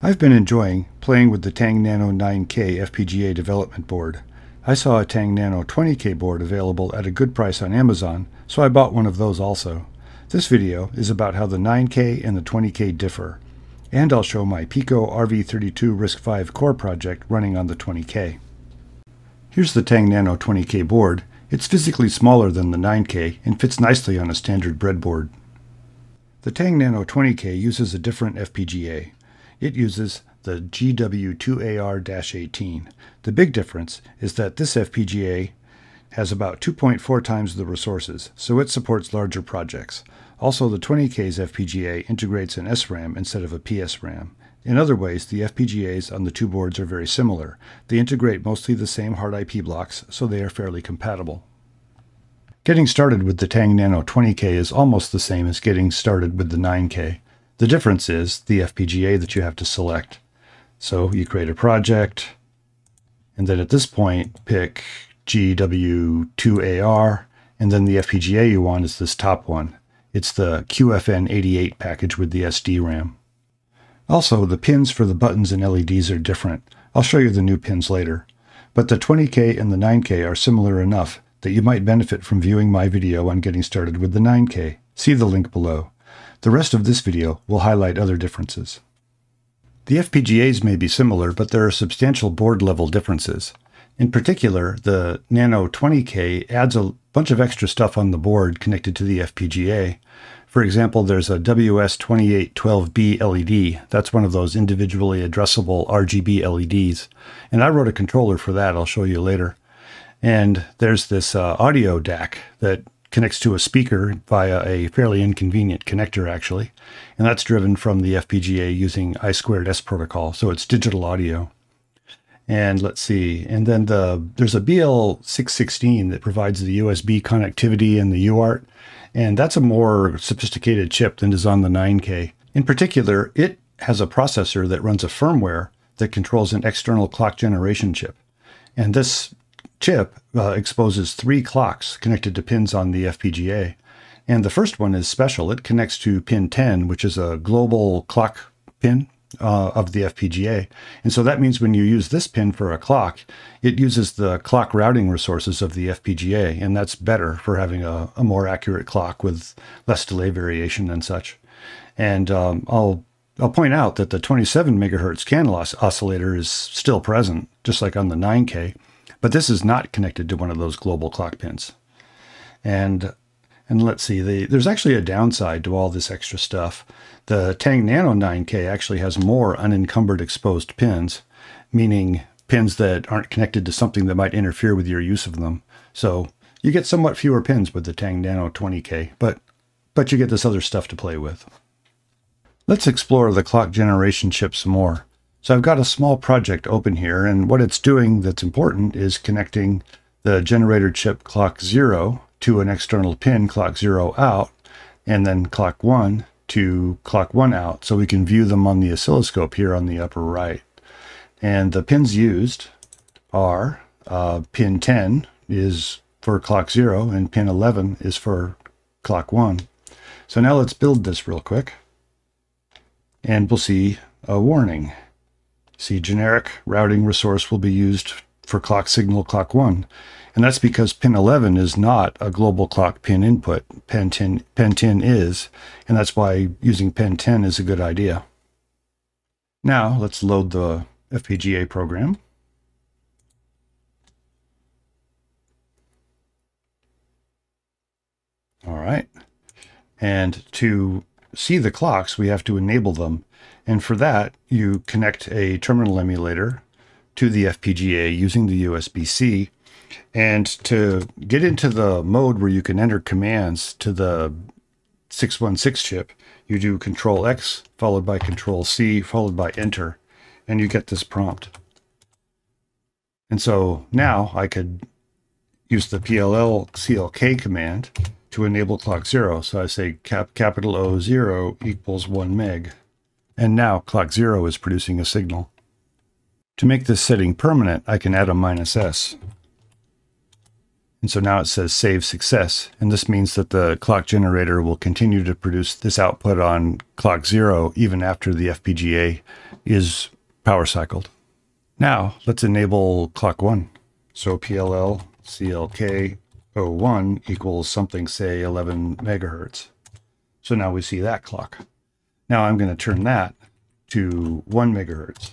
I've been enjoying playing with the Tang Nano 9K FPGA development board. I saw a Tang Nano 20K board available at a good price on Amazon, so I bought one of those also. This video is about how the 9K and the 20K differ, and I'll show my Pico RV32 RISC-V core project running on the 20K. Here's the Tang Nano 20K board. It's physically smaller than the 9K and fits nicely on a standard breadboard. The Tang Nano 20K uses a different FPGA. It uses the GW2AR-18. The big difference is that this FPGA has about 2.4 times the resources, so it supports larger projects. Also, the 20K's FPGA integrates an SRAM instead of a PSRAM. In other ways, the FPGAs on the two boards are very similar. They integrate mostly the same hard IP blocks, so they are fairly compatible. Getting started with the Tang Nano 20K is almost the same as getting started with the 9K. The difference is the FPGA that you have to select. So you create a project, and then at this point, pick GW2AR, and then the FPGA you want is this top one. It's the QFN88 package with the SDRAM. Also, the pins for the buttons and LEDs are different. I'll show you the new pins later. But the 20K and the 9K are similar enough that you might benefit from viewing my video on getting started with the 9K. See the link below. The rest of this video will highlight other differences. The FPGAs may be similar, but there are substantial board level differences. In particular, the Nano 20K adds a bunch of extra stuff on the board connected to the FPGA. For example, there's a WS2812B LED. That's one of those individually addressable RGB LEDs. And I wrote a controller for that. I'll show you later. And there's this uh, audio DAC that connects to a speaker via a fairly inconvenient connector, actually. And that's driven from the FPGA using I2S protocol. So it's digital audio. And let's see. And then the there's a BL616 that provides the USB connectivity and the UART. And that's a more sophisticated chip than is on the 9K. In particular, it has a processor that runs a firmware that controls an external clock generation chip. And this chip uh, exposes three clocks connected to pins on the FPGA. And the first one is special. It connects to pin 10, which is a global clock pin uh, of the FPGA. And so that means when you use this pin for a clock, it uses the clock routing resources of the FPGA. And that's better for having a, a more accurate clock with less delay variation and such. And um, I'll I'll point out that the 27 megahertz CAN os oscillator is still present, just like on the 9K. But this is not connected to one of those global clock pins. And and let's see, the, there's actually a downside to all this extra stuff. The Tang Nano 9K actually has more unencumbered exposed pins, meaning pins that aren't connected to something that might interfere with your use of them. So you get somewhat fewer pins with the Tang Nano 20K, but, but you get this other stuff to play with. Let's explore the clock generation chip some more. So I've got a small project open here, and what it's doing that's important is connecting the generator chip clock 0 to an external pin clock 0 out, and then clock 1 to clock 1 out, so we can view them on the oscilloscope here on the upper right. And the pins used are uh, pin 10 is for clock 0, and pin 11 is for clock 1. So now let's build this real quick, and we'll see a warning. See, generic routing resource will be used for clock signal clock 1. And that's because pin 11 is not a global clock pin input. Pin 10, pin 10 is, and that's why using pin 10 is a good idea. Now let's load the FPGA program. All right. And to see the clocks, we have to enable them. And for that, you connect a terminal emulator to the FPGA using the USB-C. And to get into the mode where you can enter commands to the 616 chip, you do Control X followed by Control C followed by Enter, and you get this prompt. And so now I could use the PLL CLK command to enable clock zero. So I say cap capital O zero equals one meg. And now clock 0 is producing a signal. To make this setting permanent, I can add a minus S. And so now it says save success. And this means that the clock generator will continue to produce this output on clock zero even after the FPGA is power cycled. Now let's enable clock one. So PLL CLK 01 equals something, say 11 megahertz. So now we see that clock. Now I'm going to turn that to 1 megahertz.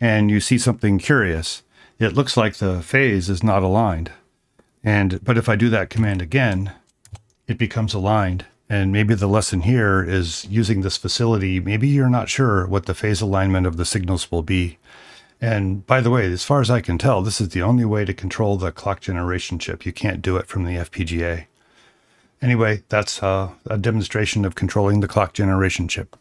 And you see something curious. It looks like the phase is not aligned. And but if I do that command again, it becomes aligned. And maybe the lesson here is using this facility, maybe you're not sure what the phase alignment of the signals will be. And by the way, as far as I can tell, this is the only way to control the clock generation chip. You can't do it from the FPGA. Anyway, that's uh, a demonstration of controlling the clock generation chip.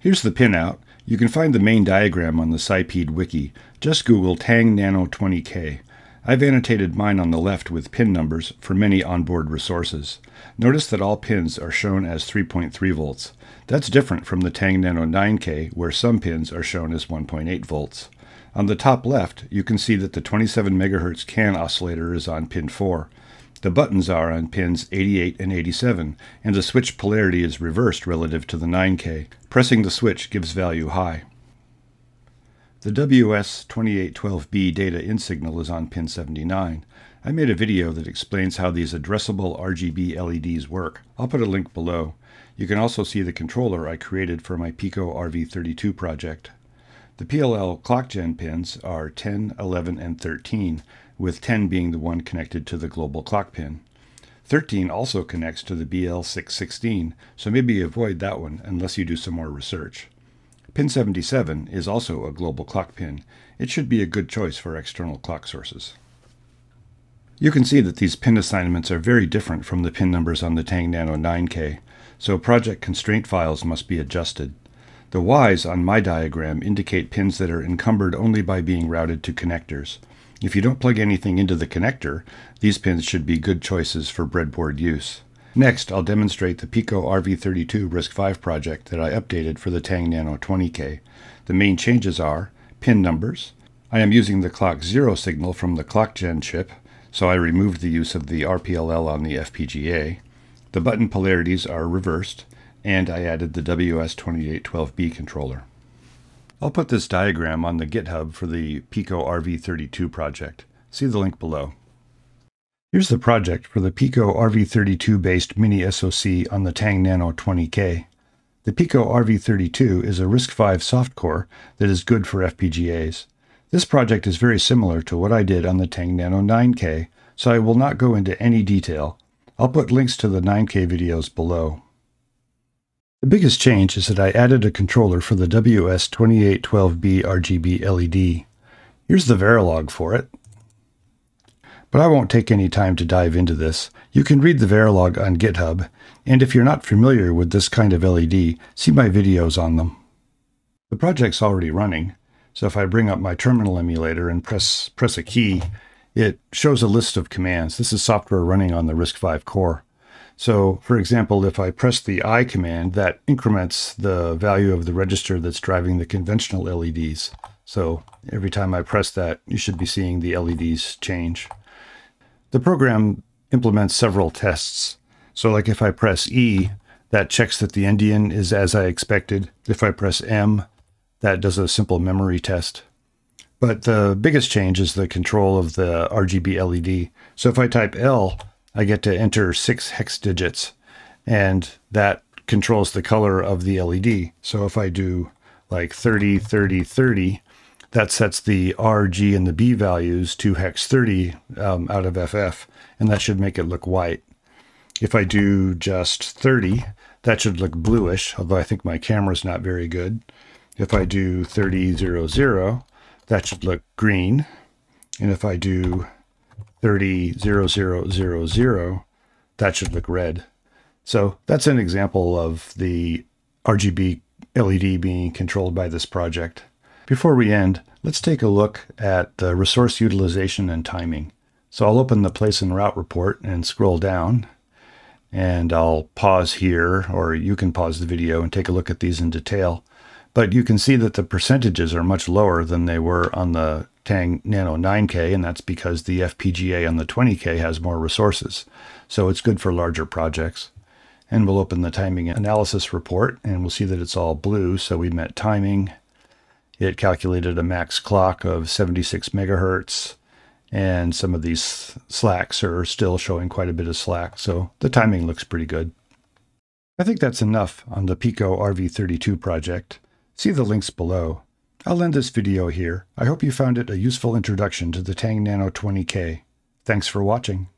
Here's the pinout. You can find the main diagram on the Sipeed wiki. Just Google Tang Nano 20K. I've annotated mine on the left with pin numbers for many onboard resources. Notice that all pins are shown as 3.3 volts. That's different from the Tang Nano 9K where some pins are shown as 1.8 volts. On the top left, you can see that the 27 MHz CAN oscillator is on pin 4. The buttons are on pins 88 and 87, and the switch polarity is reversed relative to the 9K. Pressing the switch gives value high. The WS2812B data in signal is on pin 79. I made a video that explains how these addressable RGB LEDs work. I'll put a link below. You can also see the controller I created for my Pico RV32 project. The PLL clock gen pins are 10, 11, and 13, with 10 being the one connected to the global clock pin. 13 also connects to the BL616, so maybe avoid that one unless you do some more research. Pin 77 is also a global clock pin. It should be a good choice for external clock sources. You can see that these pin assignments are very different from the pin numbers on the Tang Nano 9K, so project constraint files must be adjusted. The Ys on my diagram indicate pins that are encumbered only by being routed to connectors. If you don't plug anything into the connector, these pins should be good choices for breadboard use. Next, I'll demonstrate the Pico RV32 RISC-V project that I updated for the Tang Nano 20K. The main changes are pin numbers. I am using the clock 0 signal from the ClockGen chip, so I removed the use of the RPLL on the FPGA. The button polarities are reversed, and I added the WS2812B controller. I'll put this diagram on the GitHub for the Pico RV32 project. See the link below. Here's the project for the Pico RV32 based mini SoC on the Tang Nano 20K. The Pico RV32 is a RISC-V softcore that is good for FPGAs. This project is very similar to what I did on the Tang Nano 9K, so I will not go into any detail. I'll put links to the 9K videos below. The biggest change is that I added a controller for the WS2812B RGB LED. Here's the Verilog for it. But I won't take any time to dive into this. You can read the Verilog on GitHub, and if you're not familiar with this kind of LED, see my videos on them. The project's already running, so if I bring up my terminal emulator and press, press a key, it shows a list of commands. This is software running on the RISC-V core. So, for example, if I press the I command, that increments the value of the register that's driving the conventional LEDs. So every time I press that, you should be seeing the LEDs change. The program implements several tests. So like if I press E, that checks that the endian is as I expected. If I press M, that does a simple memory test. But the biggest change is the control of the RGB LED. So if I type L, I get to enter six hex digits, and that controls the color of the LED. So if I do like 30, 30, 30, that sets the R, G, and the B values to hex 30 um, out of FF, and that should make it look white. If I do just 30, that should look bluish, although I think my camera's not very good. If I do 30, 0, 0, that should look green. And if I do 30, 0, 0, 0, 0, that should look red. So that's an example of the RGB LED being controlled by this project. Before we end, let's take a look at the resource utilization and timing. So I'll open the place and route report and scroll down and I'll pause here or you can pause the video and take a look at these in detail. But you can see that the percentages are much lower than they were on the Tang Nano 9K, and that's because the FPGA on the 20K has more resources. So it's good for larger projects. And we'll open the timing analysis report, and we'll see that it's all blue. So we met timing. It calculated a max clock of 76 megahertz, and some of these slacks are still showing quite a bit of slack. So the timing looks pretty good. I think that's enough on the Pico RV32 project. See the links below. I'll end this video here. I hope you found it a useful introduction to the Tang Nano 20K. Thanks for watching.